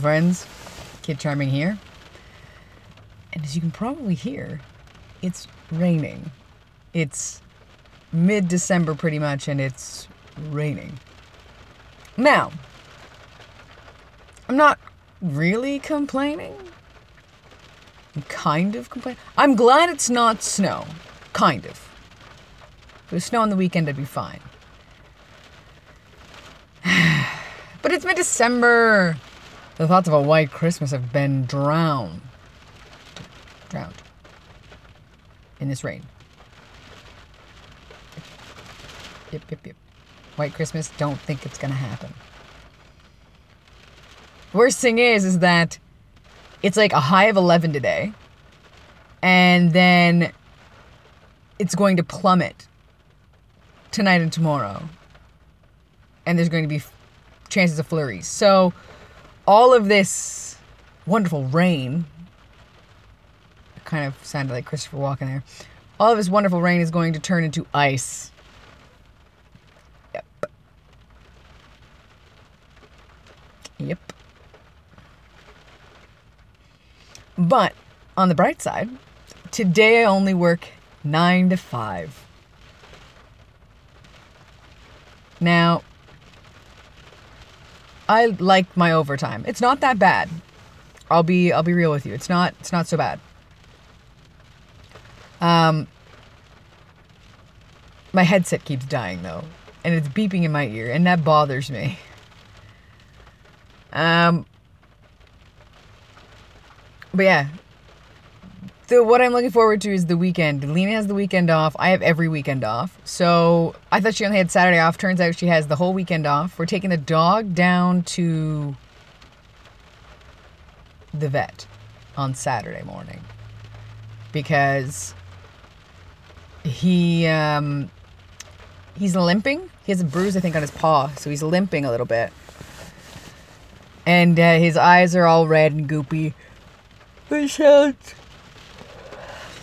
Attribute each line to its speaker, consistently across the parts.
Speaker 1: Friends. Kid Charming here. And as you can probably hear, it's raining. It's mid December pretty much, and it's raining. Now, I'm not really complaining. I'm kind of complaining. I'm glad it's not snow. Kind of. If it was snow on the weekend, I'd be fine. but it's mid December. The thoughts of a white Christmas have been drowned. Drowned. In this rain. Yep, yep, yep. White Christmas, don't think it's gonna happen. Worst thing is, is that it's like a high of 11 today, and then it's going to plummet tonight and tomorrow, and there's going to be chances of flurries. So, all of this wonderful rain kind of sounded like Christopher Walken there. All of this wonderful rain is going to turn into ice. Yep. Yep. But on the bright side, today I only work 9 to 5. Now, I like my overtime. It's not that bad. I'll be I'll be real with you. It's not it's not so bad. Um my headset keeps dying though, and it's beeping in my ear, and that bothers me. Um but yeah. So what I'm looking forward to is the weekend. Lena has the weekend off. I have every weekend off. So I thought she only had Saturday off. Turns out she has the whole weekend off. We're taking the dog down to the vet on Saturday morning because he um he's limping. He has a bruise I think on his paw, so he's limping a little bit. And uh, his eyes are all red and goopy.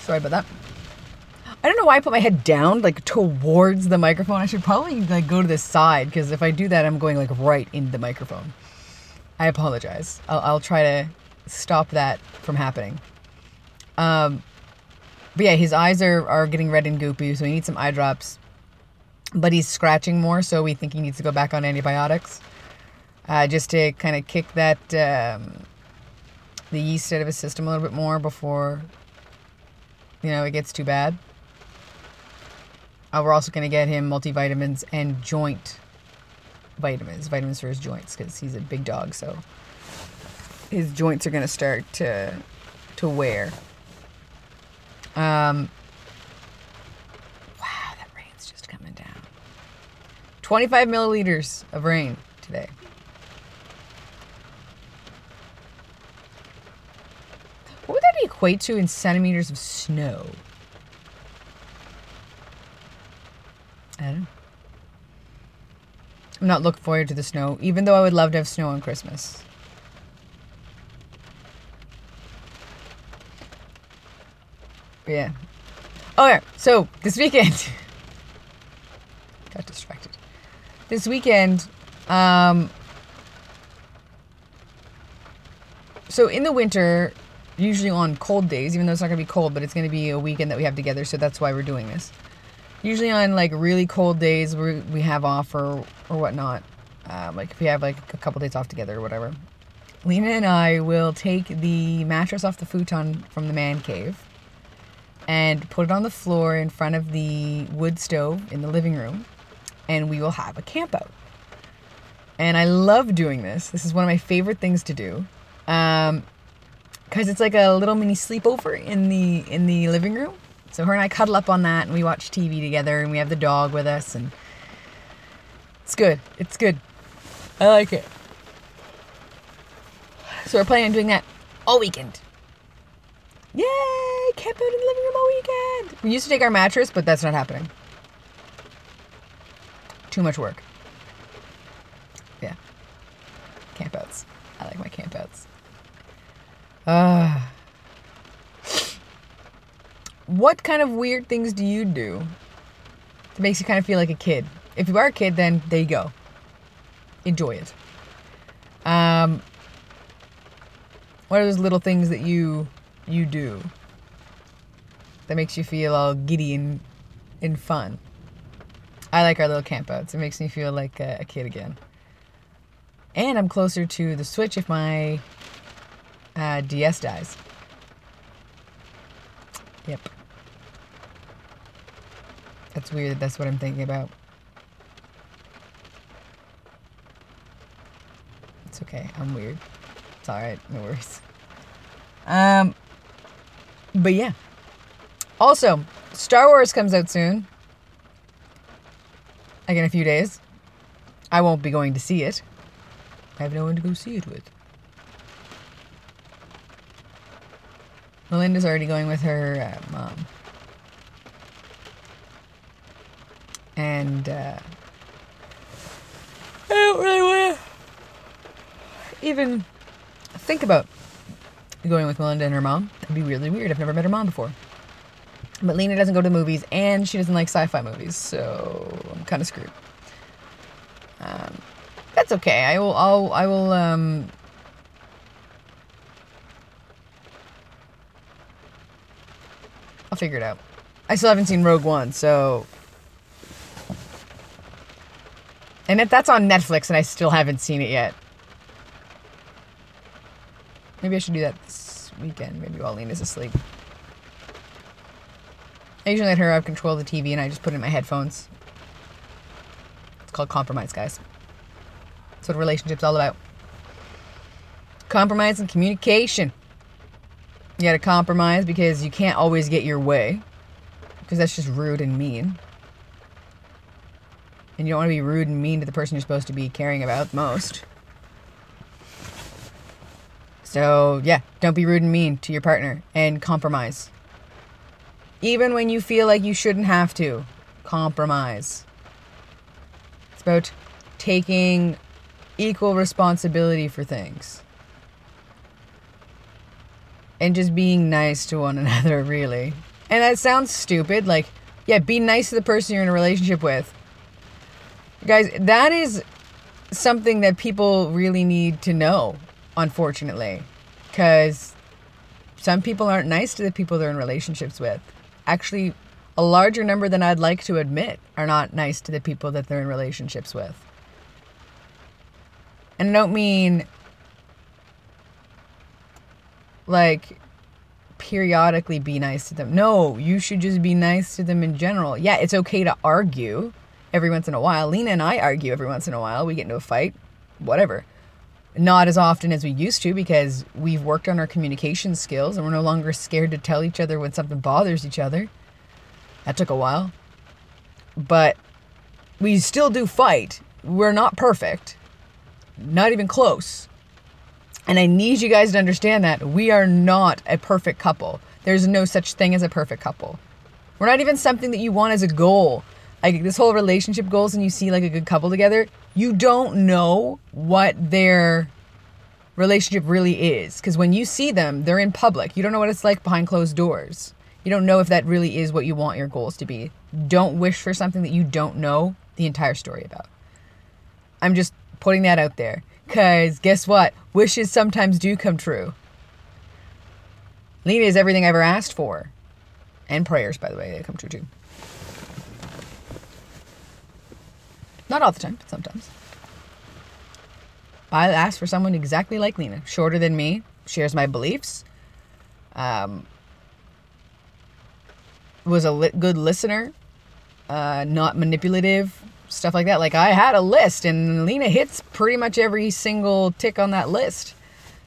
Speaker 1: Sorry about that. I don't know why I put my head down, like towards the microphone. I should probably like go to the side because if I do that, I'm going like right into the microphone. I apologize. I'll, I'll try to stop that from happening. Um, but yeah, his eyes are, are getting red and goopy, so he needs some eye drops. But he's scratching more, so we think he needs to go back on antibiotics. Uh, just to kind of kick that um, the yeast out of his system a little bit more before you know it gets too bad. Uh, we're also going to get him multivitamins and joint vitamins, vitamins for his joints because he's a big dog, so his joints are going to start to to wear. Um, wow, that rain's just coming down. 25 milliliters of rain today. What would that equate to in centimeters of snow? I don't know. I'm not looking forward to the snow, even though I would love to have snow on Christmas. But yeah. Oh yeah. So this weekend, got distracted. This weekend, um, so in the winter, usually on cold days, even though it's not gonna be cold, but it's gonna be a weekend that we have together, so that's why we're doing this. Usually on like really cold days, we we have off or or whatnot. Um, like if we have like a couple days off together or whatever. Lena and I will take the mattress off the futon from the man cave and put it on the floor in front of the wood stove in the living room, and we will have a camp out. And I love doing this. This is one of my favorite things to do. Um, because it's like a little mini sleepover in the in the living room. So her and I cuddle up on that and we watch TV together and we have the dog with us and it's good. It's good. I like it. So we're planning on doing that all weekend. Yay! Camp out in the living room all weekend. We used to take our mattress, but that's not happening. Too much work. Yeah. Campouts. I like my campouts. Ah. what kind of weird things do you do that makes you kind of feel like a kid? If you are a kid, then there you go. Enjoy it. Um, What are those little things that you you do that makes you feel all giddy and, and fun? I like our little campouts. It makes me feel like a, a kid again. And I'm closer to the Switch if my uh, DS dies. Yep. That's weird. That's what I'm thinking about. It's okay. I'm weird. It's alright. No worries. Um, but yeah. Also, Star Wars comes out soon. Like in a few days. I won't be going to see it. I have no one to go see it with. Melinda's already going with her uh, mom. And uh, I don't really want to even think about going with Melinda and her mom. That'd be really weird. I've never met her mom before. But Lena doesn't go to movies and she doesn't like sci fi movies, so I'm kind of screwed. Um, that's okay. I will, I'll, I will, um, I'll figure it out. I still haven't seen Rogue One, so. And if that's on Netflix and I still haven't seen it yet. Maybe I should do that this weekend, maybe while Lena's asleep. I usually let her have control of the TV and I just put in my headphones. It's called compromise, guys. That's what a relationship's all about. Compromise and communication. You gotta compromise because you can't always get your way. Because that's just rude and mean. And you don't want to be rude and mean to the person you're supposed to be caring about most. So, yeah, don't be rude and mean to your partner and compromise. Even when you feel like you shouldn't have to, compromise. It's about taking equal responsibility for things. And just being nice to one another, really. And that sounds stupid. Like, yeah, be nice to the person you're in a relationship with. Guys, that is something that people really need to know, unfortunately. Because some people aren't nice to the people they're in relationships with. Actually, a larger number than I'd like to admit are not nice to the people that they're in relationships with. And I don't mean like periodically be nice to them. No, you should just be nice to them in general. Yeah, it's okay to argue every once in a while. Lena and I argue every once in a while. We get into a fight, whatever. Not as often as we used to because we've worked on our communication skills and we're no longer scared to tell each other when something bothers each other. That took a while. But we still do fight. We're not perfect. Not even close. And I need you guys to understand that we are not a perfect couple. There's no such thing as a perfect couple. We're not even something that you want as a goal. Like this whole relationship goals, and you see like a good couple together, you don't know what their relationship really is. Because when you see them, they're in public. You don't know what it's like behind closed doors. You don't know if that really is what you want your goals to be. Don't wish for something that you don't know the entire story about. I'm just putting that out there. Because guess what? Wishes sometimes do come true. Lena is everything I ever asked for. And prayers, by the way, they come true too. Not all the time, but sometimes. I asked for someone exactly like Lena, shorter than me, shares my beliefs, um, was a li- good listener, uh, not manipulative, stuff like that. Like I had a list, and Lena hits pretty much every single tick on that list.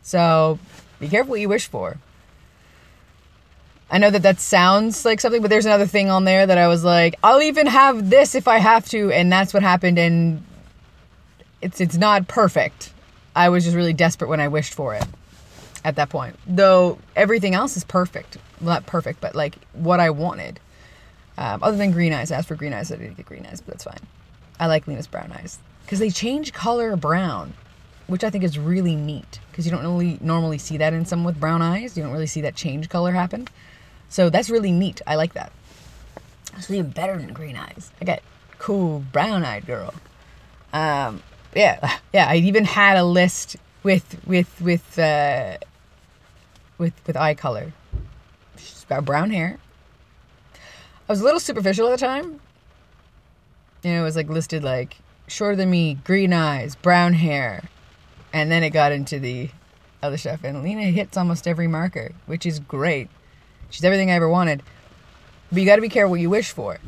Speaker 1: So be careful what you wish for. I know that that sounds like something, but there's another thing on there that I was like, I'll even have this if I have to, and that's what happened. And it's it's not perfect. I was just really desperate when I wished for it at that point. Though everything else is perfect. Not perfect, but like what I wanted. Um, other than green eyes, I asked for green eyes. I didn't get green eyes, but that's fine. I like Lena's brown eyes because they change color brown, which I think is really neat because you don't really normally see that in someone with brown eyes. You don't really see that change color happen. So that's really neat. I like that. It's even better than green eyes. I got cool brown eyed girl. Um, yeah, yeah. I even had a list with with with uh, with with eye color. She's got brown hair. I was a little superficial at the time. You know, it was like listed like shorter than me, green eyes, brown hair, and then it got into the other stuff. And Lena hits almost every marker, which is great. She's everything I ever wanted. But you got to be careful what you wish for.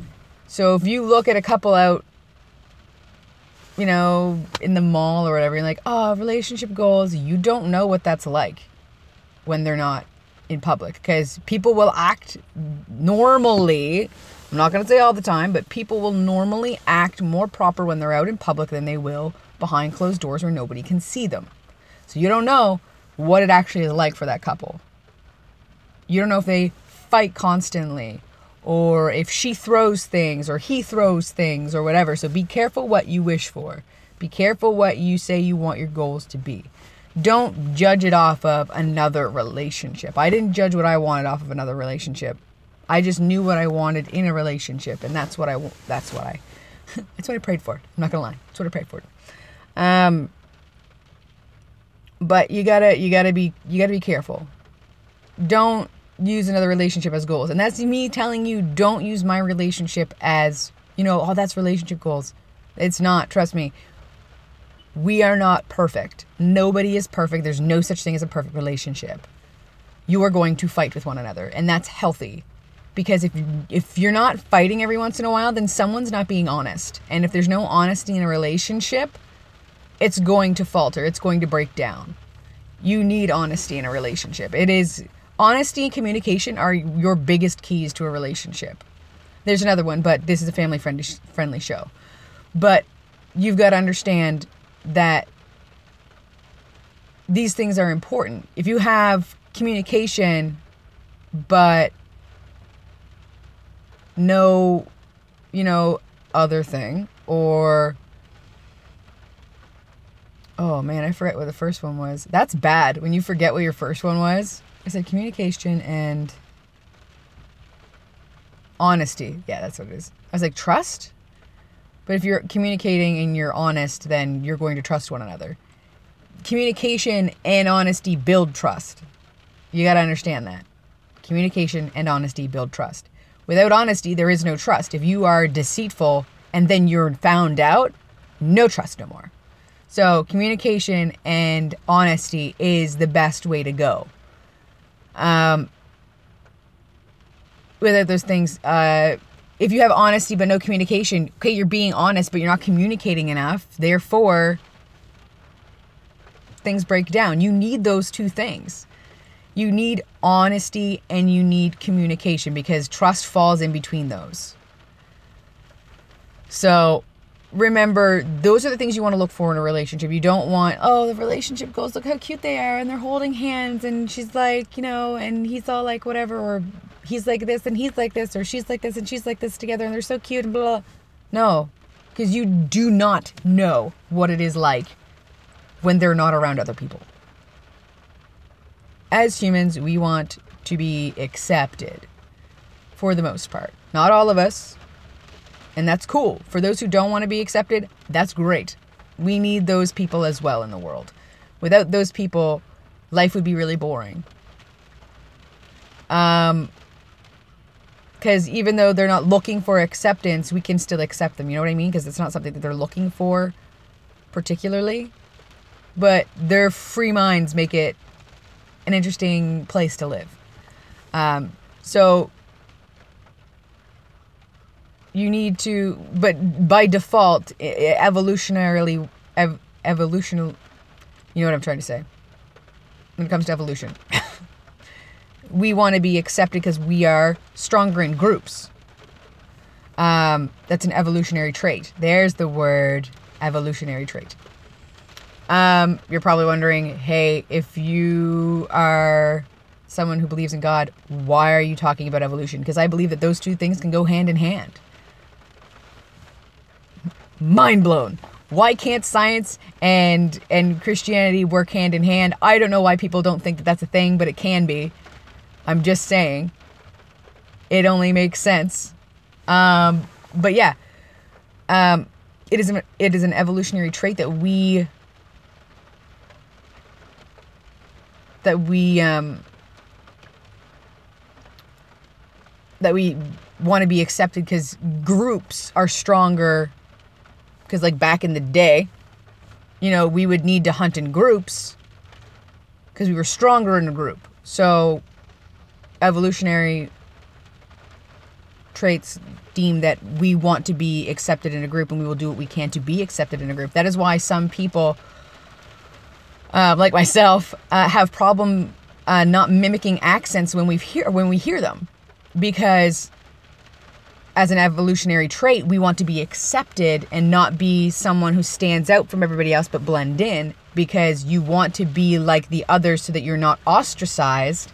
Speaker 1: So if you look at a couple out, you know, in the mall or whatever, you're like, oh, relationship goals, you don't know what that's like when they're not in public because people will act normally. I'm not going to say all the time, but people will normally act more proper when they're out in public than they will behind closed doors where nobody can see them. So you don't know what it actually is like for that couple. You don't know if they fight constantly or if she throws things or he throws things or whatever. So be careful what you wish for. Be careful what you say you want your goals to be. Don't judge it off of another relationship. I didn't judge what I wanted off of another relationship. I just knew what I wanted in a relationship and that's what I that's what I that's what I prayed for. I'm not to lie. That's what I prayed for. Um but you got to you got to be you got to be careful. Don't use another relationship as goals. And that's me telling you don't use my relationship as, you know, oh, that's relationship goals. It's not, trust me. We are not perfect. Nobody is perfect. There's no such thing as a perfect relationship. You are going to fight with one another, and that's healthy. Because if if you're not fighting every once in a while, then someone's not being honest. And if there's no honesty in a relationship, it's going to falter. It's going to break down. You need honesty in a relationship. It is honesty and communication are your biggest keys to a relationship. There's another one, but this is a family friendly friendly show. But you've got to understand that these things are important. If you have communication but no you know other thing or oh man, I forget what the first one was. That's bad when you forget what your first one was. I said communication and honesty. Yeah, that's what it is. I was like, trust? But if you're communicating and you're honest, then you're going to trust one another. Communication and honesty build trust. You got to understand that. Communication and honesty build trust. Without honesty, there is no trust. If you are deceitful and then you're found out, no trust no more. So, communication and honesty is the best way to go. Um, whether those things, uh, if you have honesty but no communication, okay, you're being honest, but you're not communicating enough. Therefore, things break down. You need those two things. You need honesty and you need communication because trust falls in between those. So, remember those are the things you want to look for in a relationship. You don't want, oh, the relationship goes, look how cute they are, and they're holding hands, and she's like, you know, and he's all like whatever, or he's like this and he's like this, or she's like this and she's like this together, and they're so cute and blah. blah. No, because you do not know what it is like when they're not around other people. As humans, we want to be accepted for the most part. Not all of us, and that's cool. For those who don't want to be accepted, that's great. We need those people as well in the world. Without those people, life would be really boring. Um, because even though they're not looking for acceptance, we can still accept them. You know what I mean? Because it's not something that they're looking for particularly. But their free minds make it an interesting place to live. Um, so you need to but by default evolutionarily ev, evolutional you know what i'm trying to say? When it comes to evolution. We want to be accepted because we are stronger in groups. Um, that's an evolutionary trait. There's the word evolutionary trait um, you're probably wondering hey if you are someone who believes in god why are you talking about evolution because i believe that those two things can go hand in hand mind blown. Why can't science and and Christianity work hand in hand? I don't know why people don't think that that's a thing, but it can be. I'm just saying. It only makes sense. Um, but yeah, um, it is an, it is an evolutionary trait that we that we um, that we want to be accepted because groups are stronger. Because like back in the day, you know, we would need to hunt in groups because we were stronger in a group. So evolutionary traits deem that we want to be accepted in a group and we will do what we can to be accepted in a group. That is why some people uh, like myself, uh, have problem uh, not mimicking accents when we hear when we hear them, because as an evolutionary trait, we want to be accepted and not be someone who stands out from everybody else but blend in because you want to be like the others so that you're not ostracized.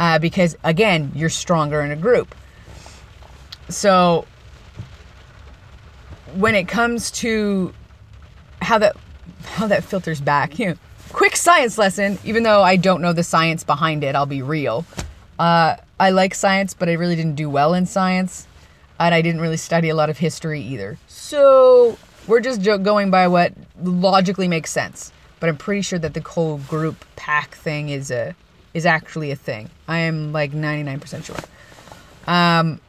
Speaker 1: Uh, because again, you're stronger in a group. So when it comes to how that how that filters back, you know, quick science lesson. Even though I don't know the science behind it, I'll be real. Uh, I like science, but I really didn't do well in science, and I didn't really study a lot of history either. So we're just going by what logically makes sense. But I'm pretty sure that the whole group pack thing is a is actually a thing. I am like 99% sure. Um,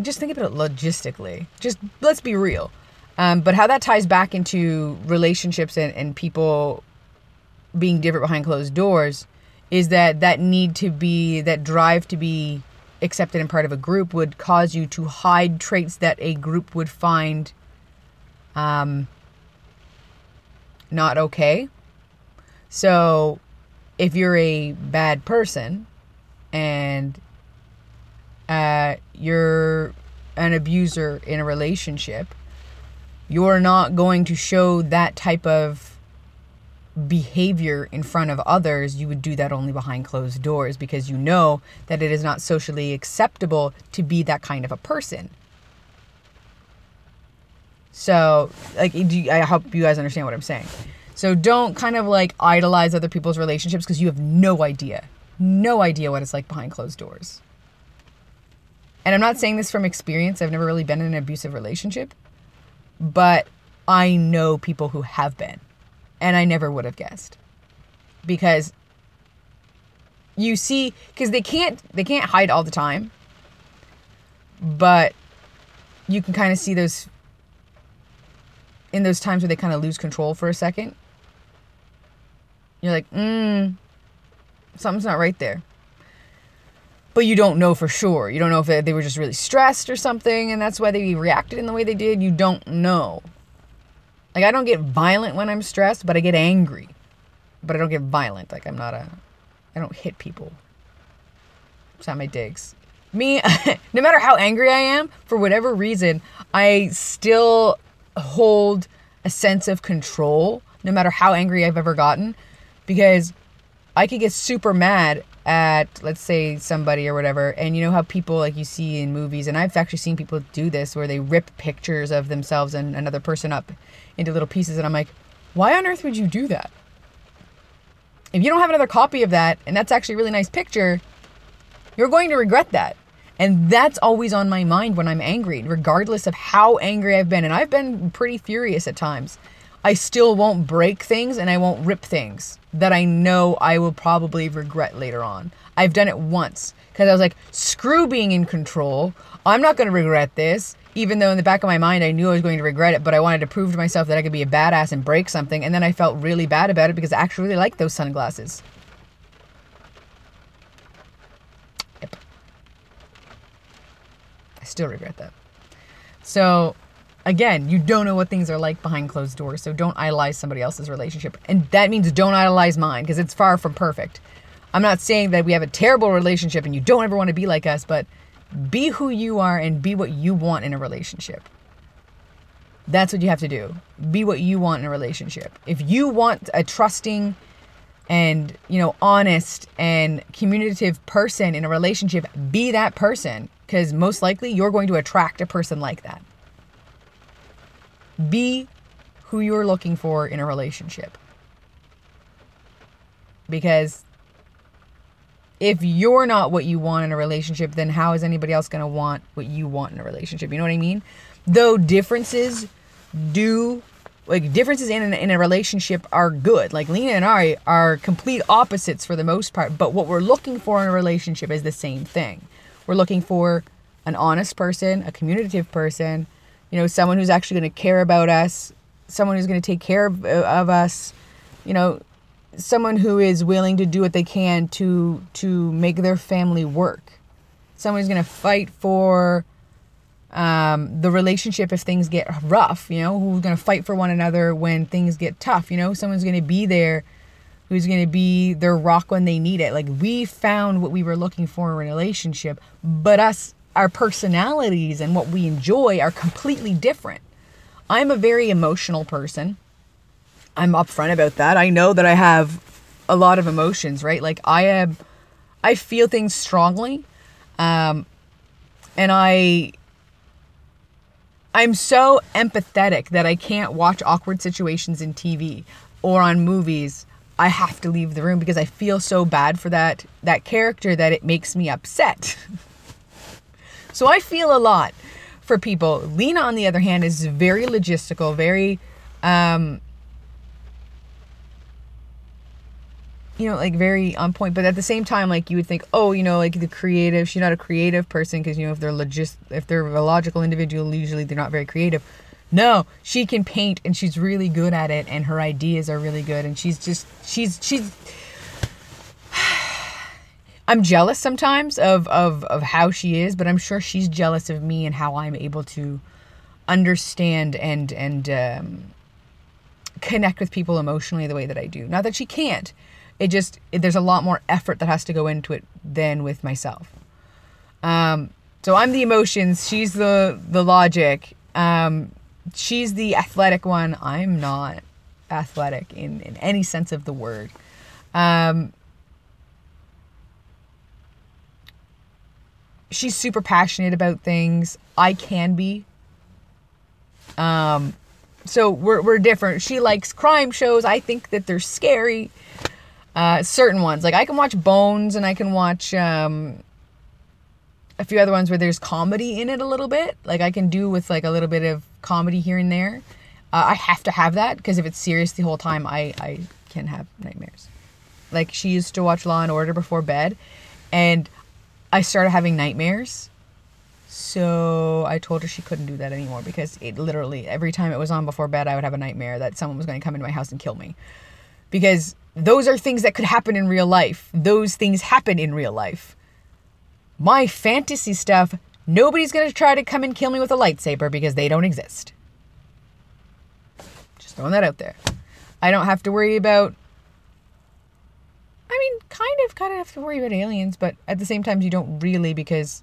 Speaker 1: just think about it logistically. Just let's be real. Um, but how that ties back into relationships and, and people being different behind closed doors is that that need to be, that drive to be accepted and part of a group would cause you to hide traits that a group would find um, not okay. So if you're a bad person and uh, you're an abuser in a relationship, you're not going to show that type of behavior in front of others. You would do that only behind closed doors because you know that it is not socially acceptable to be that kind of a person. So, like, I hope you guys understand what I'm saying. So, don't kind of like idolize other people's relationships because you have no idea, no idea what it's like behind closed doors. And I'm not saying this from experience. I've never really been in an abusive relationship, but I know people who have been. And I never would have guessed. Because you see cuz they can't they can't hide all the time. But you can kind of see those in those times where they kind of lose control for a second. You're like, "Mm, something's not right there." But you don't know for sure. You don't know if they were just really stressed or something, and that's why they reacted in the way they did. You don't know. Like, I don't get violent when I'm stressed, but I get angry. But I don't get violent. Like, I'm not a. I don't hit people. It's not my digs. Me, no matter how angry I am, for whatever reason, I still hold a sense of control no matter how angry I've ever gotten because I could get super mad at let's say somebody or whatever. And you know how people like you see in movies and I've actually seen people do this where they rip pictures of themselves and another person up into little pieces and I'm like why on earth would you do that? If you don't have another copy of that and that's actually a really nice picture you're going to regret that. And that's always on my mind when I'm angry regardless of how angry I've been. And I've been pretty furious at times I still won't break things and I won't rip things that I know I will probably regret later on. I've done it once because I was like, screw being in control. I'm not going to regret this. Even though in the back of my mind I knew I was going to regret it, but I wanted to prove to myself that I could be a badass and break something. And then I felt really bad about it because I actually really liked those sunglasses. Yep. I still regret that. So again, you don't know what things are like behind closed doors, so don't idolize somebody else's relationship. And that means don't idolize mine because it's far from perfect. I'm not saying that we have a terrible relationship and you don't ever want to be like us, but be who you are and be what you want in a relationship. That's what you have to do. Be what you want in a relationship. If you want a trusting and, you know, honest and communicative person in a relationship, be that person because most likely you're going to attract a person like that. Be who you're looking for in a relationship. Because if you're not what you want in a relationship, then how is anybody else going to want what you want in a relationship? You know what I mean? Though differences do like differences in in a relationship are good. Like Lena and I are complete opposites for the most part, but what we're looking for in a relationship is the same thing. We're looking for an honest person, a communicative person, you know, someone who's actually going to care about us, someone who's going to take care of, of us, you know, someone who is willing to do what they can to to make their family work. Someone who's going to fight for um, the relationship if things get rough, you know, who's going to fight for one another when things get tough, you know, someone's going to be there who's going to be their rock when they need it. Like we found what we were looking for in a relationship, but us, our personalities and what we enjoy are completely different. I'm a very emotional person. I'm upfront about that. I know that I have a lot of emotions, right? Like I am, I feel things strongly, um, and I I'm so empathetic that I can't watch awkward situations in TV or on movies. I have to leave the room because I feel so bad for that that character that it makes me upset. so I feel a lot for people. Lena on the other hand is very logistical, very um you know, like very on point. But at the same time, like you would think, oh, you know, like the creative. She's not a creative person because you know if they're logist, if they're a logical individual, usually they're not very creative. No, she can paint and she's really good at it, and her ideas are really good, and she's just she's she's. I'm jealous sometimes of, of of how she is, but I'm sure she's jealous of me and how I'm able to understand and and um, connect with people emotionally the way that I do. Not that she can't, it just it, there's a lot more effort that has to go into it than with myself. Um, so i'm the emotions. She's the the logic. Um, she's the athletic one. I'm not athletic in in any sense of the word. Um, she's super passionate about things i can be um so we're, we're different she likes crime shows i think that they're scary uh, certain ones. Like I can watch Bones and I can watch um, a few other ones where there's comedy in it a little bit. Like I can do with like a little bit of comedy here and there. Uh, I have to have that because if it's serious the whole time, I, I can have nightmares. Like she used to watch Law and Order before bed, and I started having nightmares. So I told her she couldn't do that anymore because it literally every time it was on before bed, I would have a nightmare that someone was going to come into my house and kill me. Because those are things that could happen in real life. Those things happen in real life. My fantasy stuff, nobody's going to try to come and kill me with a lightsaber because they don't exist. Just throwing that out there. I don't have to worry about. I mean, kind of, kind of have to worry about aliens, but at the same time, you don't really because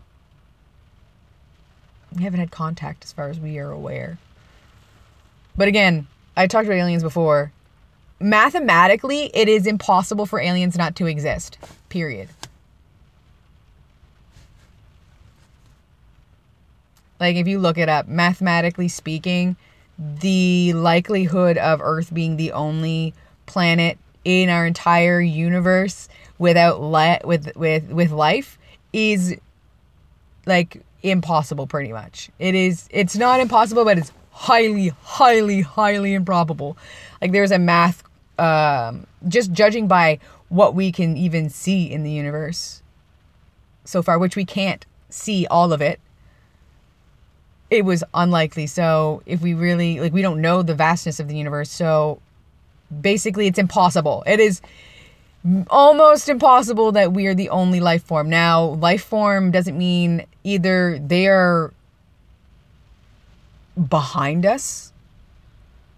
Speaker 1: we haven't had contact as far as we are aware. But again, I talked about aliens before mathematically, it is impossible for aliens not to exist. Period. Like, if you look it up, mathematically speaking, the likelihood of Earth being the only planet in our entire universe without li- with with with life is like impossible pretty much. It is it's not impossible but it's highly highly highly improbable. Like there's a math um, just judging by what we can even see in the universe so far, which we can't see all of it, it was unlikely. So if we really like, we don't know the vastness of the universe. So basically, it's impossible. It is almost impossible that we are the only life form. Now, life form doesn't mean either they are behind us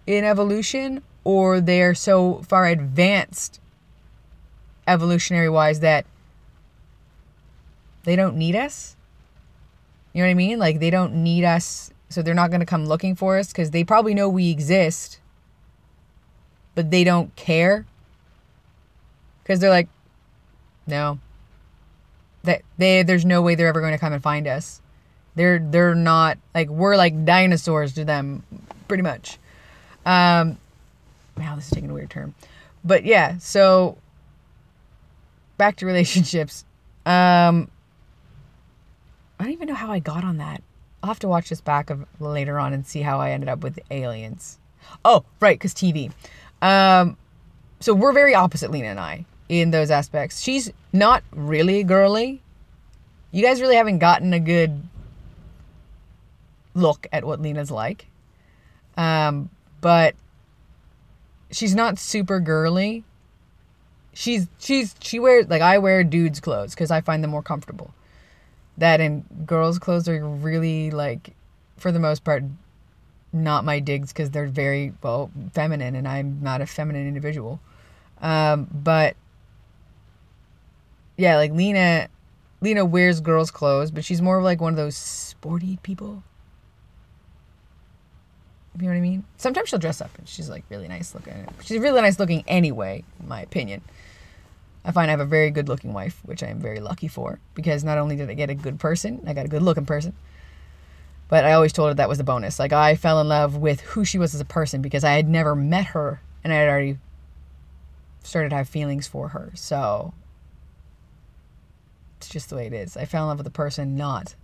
Speaker 1: in evolution or they're so far advanced evolutionary wise that they don't need us. You know what I mean? Like they don't need us, so they're not going to come looking for us because they probably know we exist, but they don't care because they're like, no, that they there's no way they're ever going to come and find us. They're they're not like we're like dinosaurs to them, pretty much. Um, wow, this is taking a weird turn. But yeah, so back to relationships. Um, I don't even know how I got on that. I'll have to watch this back of later on and see how I ended up with aliens. Oh, right, because TV. Um, so we're very opposite, Lena and I, in those aspects. She's not really girly. You guys really haven't gotten a good look at what Lena's like. Um, but she's not super girly. She's she's she wears like I wear dudes clothes because I find them more comfortable. That and girls' clothes are really like, for the most part, not my digs because they're very well feminine and I'm not a feminine individual. Um, but yeah, like Lena, Lena wears girls' clothes, but she's more of like one of those sporty people. You know what I mean? Sometimes she'll dress up and she's like really nice looking. She's really nice looking anyway, in my opinion. I find I have a very good looking wife, which I am very lucky for because not only did I get a good person, I got a good looking person, but I always told her that was a bonus. Like I fell in love with who she was as a person because I had never met her and I had already started to have feelings for her. So it's just the way it is. I fell in love with the person, not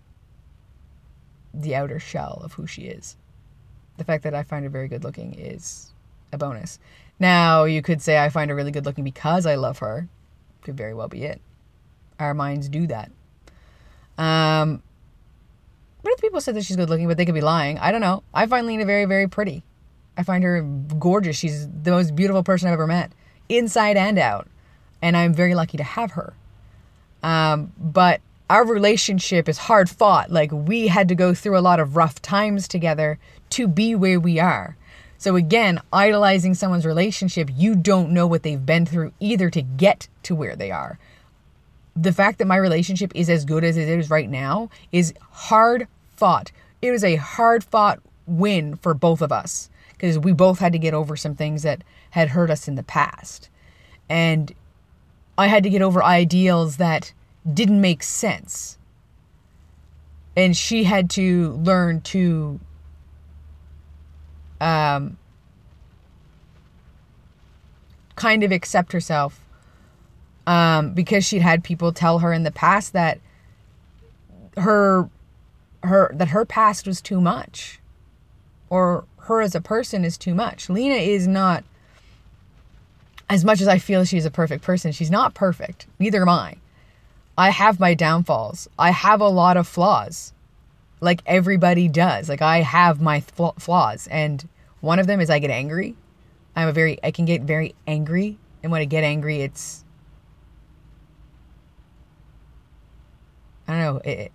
Speaker 1: the outer shell of who she is the fact that I find her very good looking is a bonus. Now, you could say I find her really good looking because I love her. Could very well be it. Our minds do that. Um, but if people say that she's good looking, but they could be lying, I don't know. I find Lena very, very pretty. I find her gorgeous. She's the most beautiful person I've ever met, inside and out. And I'm very lucky to have her. Um, but our relationship is hard fought. Like we had to go through a lot of rough times together to be where we are. So again, idolizing someone's relationship, you don't know what they've been through either to get to where they are. The fact that my relationship is as good as it is right now is hard fought. It was a hard fought win for both of us because we both had to get over some things that had hurt us in the past. And I had to get over ideals that didn't make sense. And she had to learn to um, kind of accept herself um, because she'd had people tell her in the past that her her that her past was too much or her as a person is too much. Lena is not as much as I feel she's a perfect person, she's not perfect. Neither am I. I have my downfalls. I have a lot of flaws. Like everybody does. Like I have my fl- flaws and one of them is I get angry. I'm a very I can get very angry and when I get angry it's I don't know, it,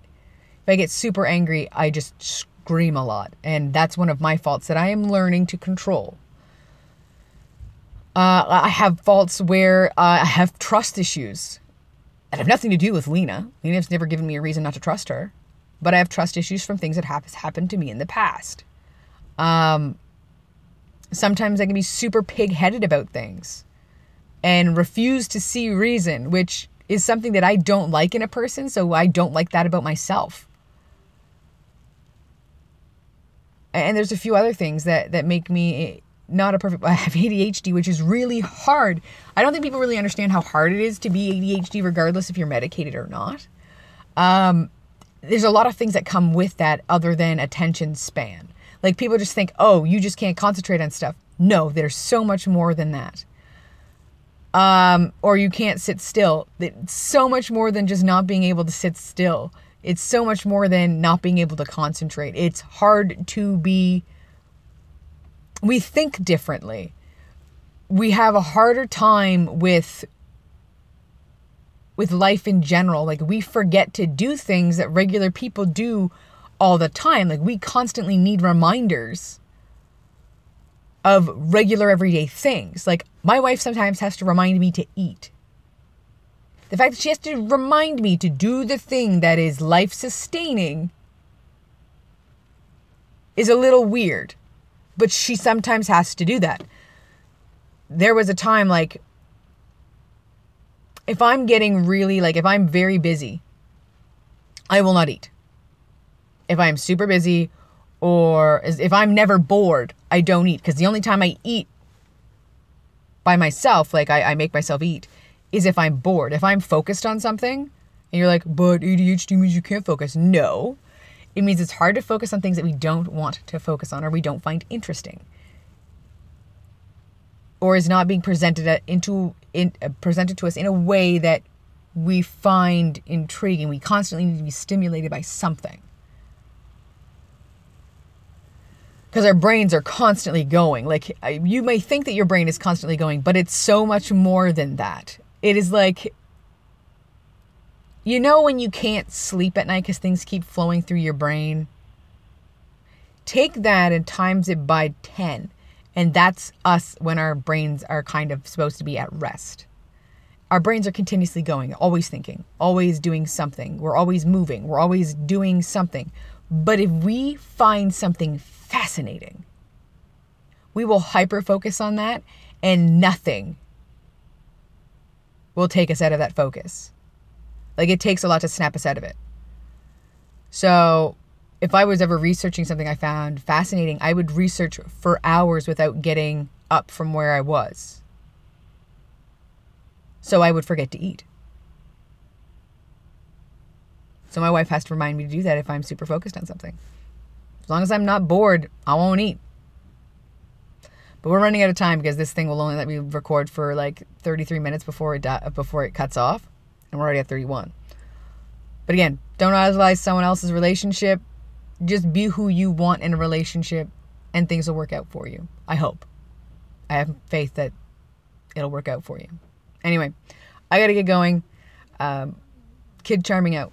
Speaker 1: if I get super angry, I just scream a lot and that's one of my faults that I am learning to control. Uh, I have faults where uh, I have trust issues that have nothing to do with Lena. Lena's never given me a reason not to trust her, but I have trust issues from things that have happened to me in the past. Um, sometimes I can be super pig-headed about things and refuse to see reason, which is something that I don't like in a person, so I don't like that about myself. And there's a few other things that that make me not a perfect I have ADHD, which is really hard. I don't think people really understand how hard it is to be ADHD regardless if you're medicated or not. Um, there's a lot of things that come with that other than attention span. Like people just think, "Oh, you just can't concentrate on stuff." No, there's so much more than that. Um, or you can't sit still. It's so much more than just not being able to sit still. It's so much more than not being able to concentrate. It's hard to be we think differently. We have a harder time with with life in general. Like we forget to do things that regular people do all the time. Like we constantly need reminders of regular everyday things. Like my wife sometimes has to remind me to eat. The fact that she has to remind me to do the thing that is life sustaining is a little weird but she sometimes has to do that. There was a time like if I'm getting really like if I'm very busy, I will not eat. If I'm super busy or if I'm never bored, I don't eat because the only time I eat by myself, like I, I make myself eat, is if I'm bored. If I'm focused on something and you're like, but ADHD means you can't focus. No, it means it's hard to focus on things that we don't want to focus on or we don't find interesting. Or is not being presented into in, uh, presented to us in a way that we find intriguing. We constantly need to be stimulated by something. Because our brains are constantly going. Like, uh, you may think that your brain is constantly going, but it's so much more than that. It is like, you know, when you can't sleep at night because things keep flowing through your brain? Take that and times it by 10. And that's us when our brains are kind of supposed to be at rest our brains are continuously going, always thinking, always doing something. We're always moving, we're always doing something. But if we find something fascinating, we will hyper focus on that and nothing will take us out of that focus. Like it takes a lot to snap us out of it. So, if I was ever researching something I found fascinating, I would research for hours without getting up from where I was so I would forget to eat. So my wife has to remind me to do that if I'm super focused on something. As long as I'm not bored, I won't eat. But we're running out of time because this thing will only let me record for like 33 minutes before it before it cuts off, and we're already at 31. But again, don't idolize someone else's relationship. Just be who you want in a relationship, and things will work out for you. I hope. I have faith that it'll work out for you. Anyway, I got to get going. Um, Kid Charming out.